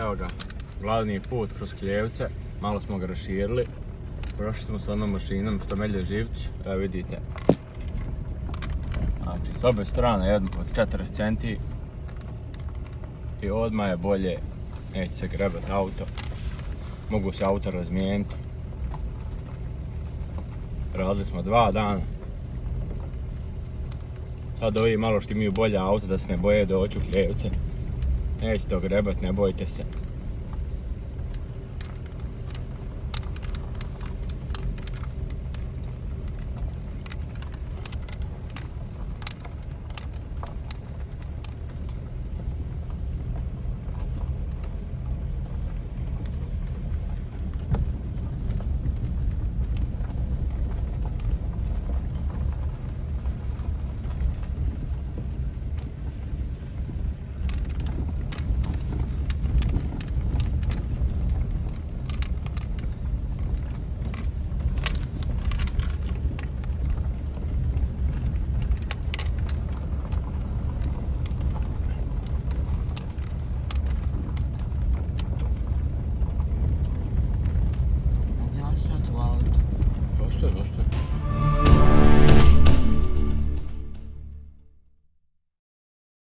Evo ga, glavni put kroz Kljevce, malo smo ga raširili. Prošli smo s onom mašinom što melje živć, evo vidite. Znači, s obe strane jedno od 40 centi. I odmah je bolje, neće se grebat auto. Mogu se auto razmijeniti. Radili smo dva dana. Sad ovi malo što imaju bolja auto da se ne boje doći u Kljevce. Nećete ogrebat, ne bojte se. gusta, gusta.